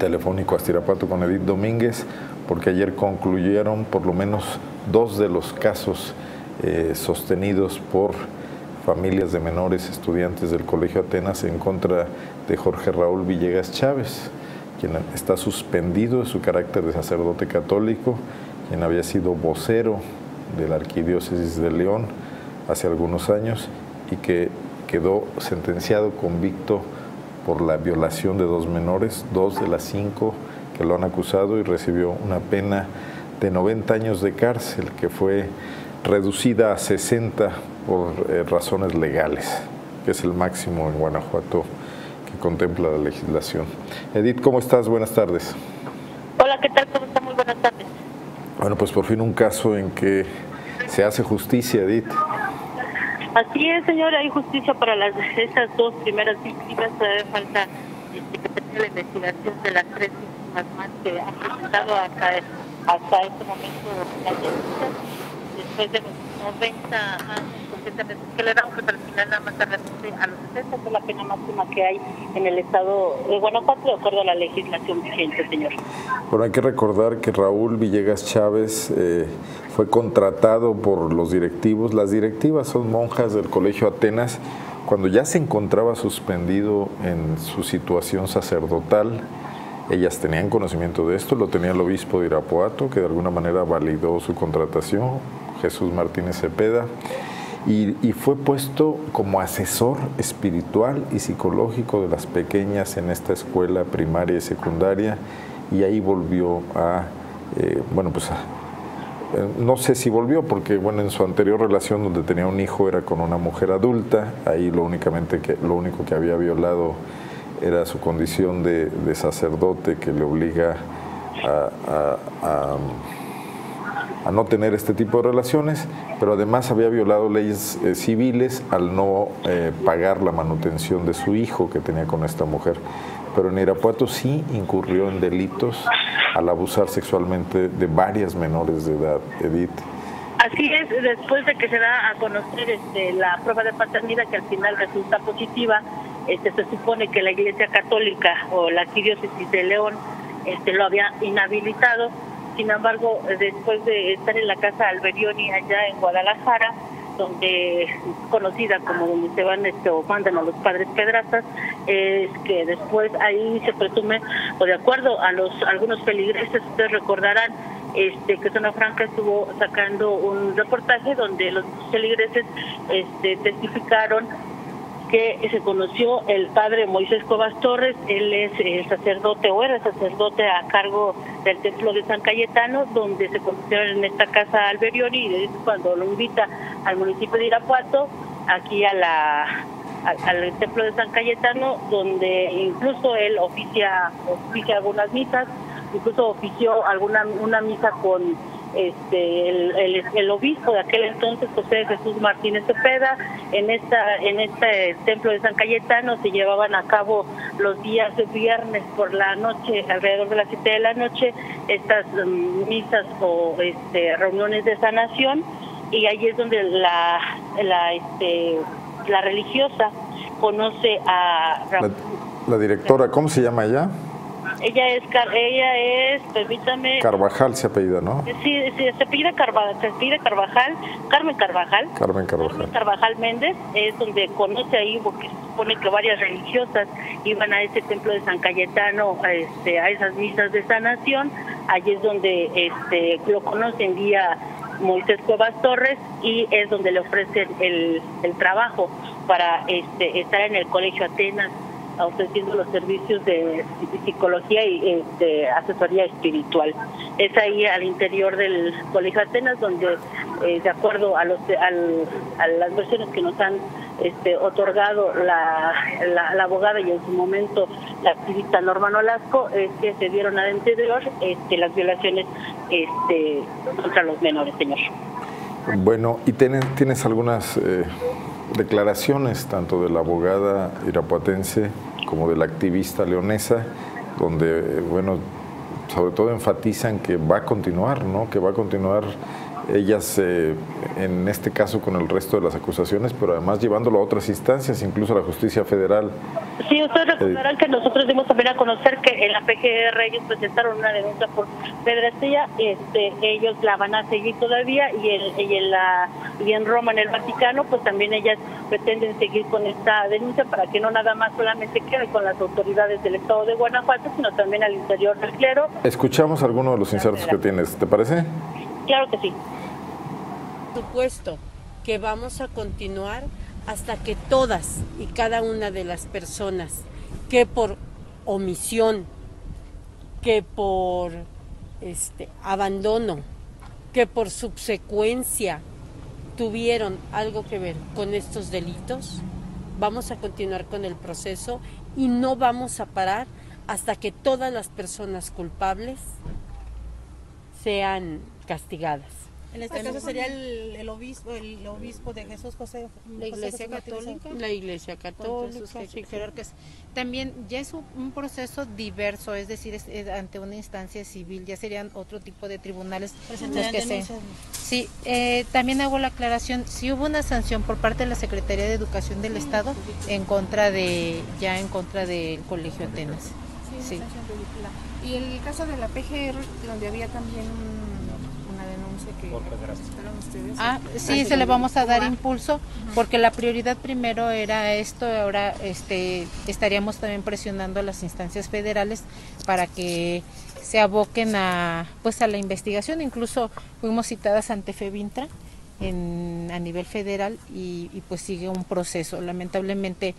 telefónico a Estirapato con Edith Domínguez, porque ayer concluyeron por lo menos dos de los casos eh, sostenidos por familias de menores estudiantes del Colegio Atenas en contra de Jorge Raúl Villegas Chávez, quien está suspendido de su carácter de sacerdote católico, quien había sido vocero de la Arquidiócesis de León hace algunos años y que quedó sentenciado convicto por la violación de dos menores, dos de las cinco que lo han acusado y recibió una pena de 90 años de cárcel que fue reducida a 60 por eh, razones legales, que es el máximo en Guanajuato que contempla la legislación. Edith, ¿cómo estás? Buenas tardes. Hola, ¿qué tal? ¿Cómo estás? Muy buenas tardes. Bueno, pues por fin un caso en que se hace justicia, Edith. Así es, señora, hay justicia para las esas dos primeras víctimas. Todavía falta la investigación de las tres víctimas más que han presentado hasta, hasta este momento después de los 90 años que le damos al final nada más se reduce a los 60, que es la pena máxima que hay en el estado de Guanajuato de acuerdo a la legislación vigente, señor. Bueno, hay que recordar que Raúl Villegas Chávez eh, fue contratado por los directivos. Las directivas son monjas del Colegio Atenas. Cuando ya se encontraba suspendido en su situación sacerdotal, ellas tenían conocimiento de esto, lo tenía el obispo de Irapuato, que de alguna manera validó su contratación, Jesús Martínez Cepeda y, fue puesto como asesor espiritual y psicológico de las pequeñas en esta escuela primaria y secundaria. Y ahí volvió a, eh, bueno, pues eh, no sé si volvió porque bueno en su anterior relación donde tenía un hijo era con una mujer adulta. Ahí lo únicamente que lo único que había violado era su condición de, sacerdote que le obliga a a no tener este tipo de relaciones, pero además había violado leyes eh, civiles al no eh, pagar la manutención de su hijo que tenía con esta mujer. Pero en Irapuato sí incurrió en delitos al abusar sexualmente de varias menores de edad, Edith. Así es, después de que se da a conocer este, la prueba de paternidad que al final resulta positiva, este, se supone que la Iglesia Católica o la Arquidiócesis de León este, lo había inhabilitado sin embargo, después de estar en la casa Alberioni allá en Guadalajara, donde conocida como donde se van este, o mandan a los padres pedrazas, es que después ahí se presume, o de acuerdo a los algunos feligreses, ustedes recordarán, este, que Zona Franca estuvo sacando un reportaje donde los feligreses este, testificaron que se conoció el padre Moisés Cobas Torres, él es el sacerdote o era sacerdote a cargo del templo de San Cayetano, donde se conocieron en esta casa Alberioni y cuando lo invita al municipio de Irapuato, aquí a la al, templo de San Cayetano, donde incluso él oficia, oficia algunas misas, incluso ofició alguna una misa con este el, el, obispo de aquel entonces José Jesús Martínez Cepeda en esta en este templo de San Cayetano se llevaban a cabo los días de viernes por la noche alrededor de las siete de la noche estas mm, misas o este reuniones de sanación y ahí es donde la la este la religiosa conoce a la, directora cómo se llama ella ella es, ella es, permítame. Carvajal se apellida, ¿no? Sí, sí se apellida Carvajal, se apellida Carvajal, Carmen Carvajal. Carmen Carvajal. Carmen Carvajal Méndez es donde conoce ahí, porque se supone que varias religiosas iban a ese templo de San Cayetano, a, este, a esas misas de sanación. Allí es donde este, lo conocen día Moisés Cuevas Torres y es donde le ofrecen el, el trabajo para este, estar en el Colegio Atenas ofreciendo los servicios de psicología y de este, asesoría espiritual. Es ahí al interior del Colegio Atenas donde, eh, de acuerdo a, los, a las versiones que nos han este, otorgado la, la, abogada y en su momento la activista Norma Nolasco, es que se dieron al interior este, las violaciones este, contra los menores, señor. Bueno, ¿y tienes, tienes algunas eh, declaraciones tanto de la abogada irapuatense como de la activista leonesa, donde, bueno, sobre todo enfatizan que va a continuar, ¿no? Que va a continuar ellas eh, en este caso con el resto de las acusaciones, pero además llevándolo a otras instancias, incluso a la justicia federal. Sí, ustedes recordarán que nosotros dimos también a conocer que en la PGR ellos presentaron una denuncia por pedrastilla, este, ellos la van a seguir todavía y, el, y, en la, y en Roma, en el Vaticano, pues también ellas pretenden seguir con esta denuncia para que no nada más solamente quede con las autoridades del Estado de Guanajuato, sino también al interior del clero. Escuchamos algunos de los insertos que tienes, ¿te parece? Claro que sí. Supuesto que vamos a continuar hasta que todas y cada una de las personas que por omisión, que por este, abandono, que por subsecuencia tuvieron algo que ver con estos delitos, vamos a continuar con el proceso y no vamos a parar hasta que todas las personas culpables sean castigadas. En este caso sería el, obispo, el obispo de Jesús José. La Iglesia Católica. La Iglesia Católica. Sí, También ya es un, proceso diverso, es decir, ante una instancia civil, ya serían otro tipo de tribunales los que se. Sí, eh, también hago la aclaración, si hubo una sanción por parte de la Secretaría de Educación del Estado en contra de, ya en contra del Colegio Atenas. Sí. Y el caso de la PGR, donde había también Ah, sí, se le vamos a dar impulso porque la prioridad primero era esto, ahora este estaríamos también presionando a las instancias federales para que se aboquen a pues a la investigación, incluso fuimos citadas ante FEBINTRA en, a nivel federal y, pues sigue un proceso. Lamentablemente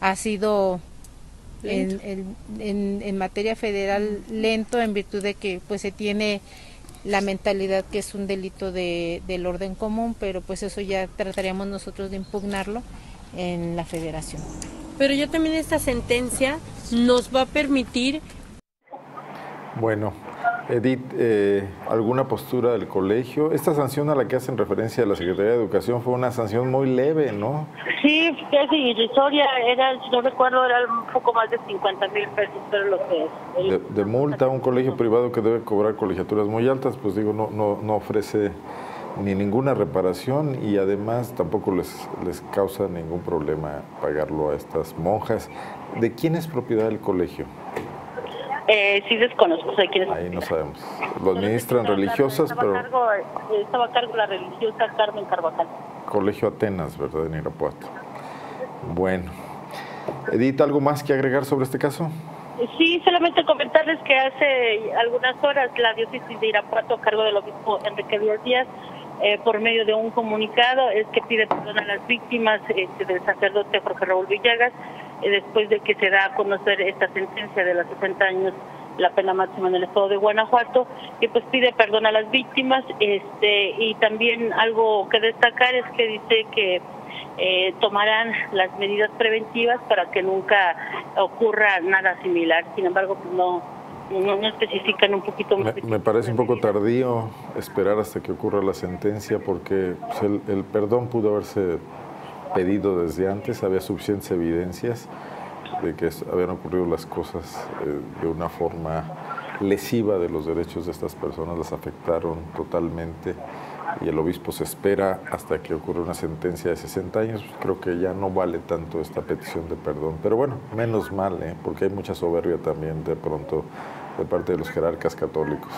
ha sido en, en, en, materia federal lento en virtud de que pues se tiene la mentalidad que es un delito de, del orden común, pero pues eso ya trataríamos nosotros de impugnarlo en la federación. Pero ya también esta sentencia nos va a permitir... Bueno, Edith, eh, ¿alguna postura del colegio? Esta sanción a la que hacen referencia la Secretaría de Educación fue una sanción muy leve, ¿no? Sí, casi irrisoria, era, si no recuerdo, era un poco más de 50 mil pesos, pero lo que es. De, multa a un colegio privado que debe cobrar colegiaturas muy altas, pues digo, no, no, no ofrece ni ninguna reparación y además tampoco les, les causa ningún problema pagarlo a estas monjas. ¿De quién es propiedad del colegio? Eh, sí desconozco, quién Ahí no sabemos. Lo administran religiosas, pero... estaba a cargo la religiosa Carmen Carvajal. Colegio Atenas, ¿verdad? En Irapuato. Bueno. Edith, ¿algo más que agregar sobre este caso? Sí, solamente comentarles que hace algunas horas la diócesis de Irapuato, a cargo del obispo Enrique Díaz Díaz, eh, por medio de un comunicado, es que pide perdón a las víctimas este, del sacerdote Jorge Raúl Villegas, eh, después de que se da a conocer esta sentencia de los 60 años la pena máxima en el estado de Guanajuato, y pues pide perdón a las víctimas, este, y también algo que destacar es que dice que eh, tomarán las medidas preventivas para que nunca ocurra nada similar. Sin embargo, pues no, no, especifican un poquito más. Me, parece un poco tardío esperar hasta que ocurra la sentencia porque pues, el, perdón pudo haberse pedido desde antes, había suficientes evidencias de que habían ocurrido las cosas eh, de una forma lesiva de los derechos de estas personas, las afectaron totalmente y el obispo se espera hasta que ocurra una sentencia de 60 años, creo que ya no vale tanto esta petición de perdón. Pero bueno, menos mal, ¿eh? porque hay mucha soberbia también de pronto de parte de los jerarcas católicos.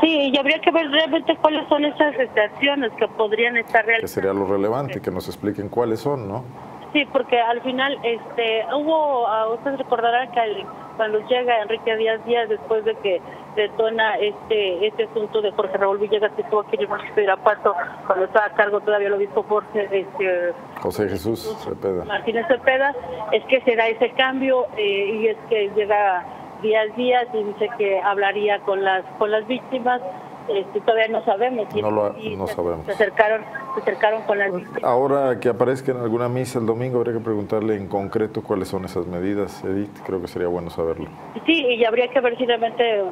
Sí, y habría que ver realmente cuáles son esas restricciones que podrían estar realizadas. Que sería lo relevante, que nos expliquen cuáles son, ¿no? Sí, porque al final este hubo, ah, ustedes recordarán que cuando llega Enrique Díaz Díaz, después de que detona este este asunto de Jorge Raúl Villegas, que estuvo aquí en el municipio de Irapuato, cuando estaba a cargo todavía lo obispo Jorge este, José Jesús Cepeda. Martínez Cepeda, es que se da ese cambio eh, y es que llega Díaz Díaz y dice que hablaría con las con las víctimas este, todavía no sabemos. No, lo, no sabemos. Se acercaron, se acercaron con las Ahora que aparezca en alguna misa el domingo, habría que preguntarle en concreto cuáles son esas medidas, Edith. Creo que sería bueno saberlo. Sí, y habría que ver si realmente.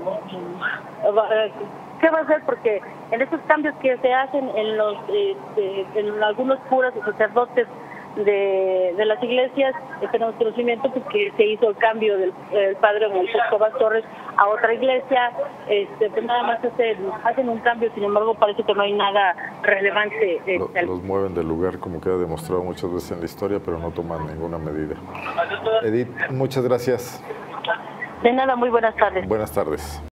¿Qué va a hacer? Porque en esos cambios que se hacen en los este, en algunos curas y sacerdotes de, de las iglesias, tenemos conocimiento porque se hizo el cambio del, del padre Moisés Cobas Torres a otra iglesia, este, pues nada más hacen, hacen un cambio, sin embargo parece que no hay nada relevante. Este, al- los mueven del lugar como queda demostrado muchas veces en la historia, pero no toman ninguna medida. Edith, muchas gracias. de nada, muy buenas tardes. Buenas tardes.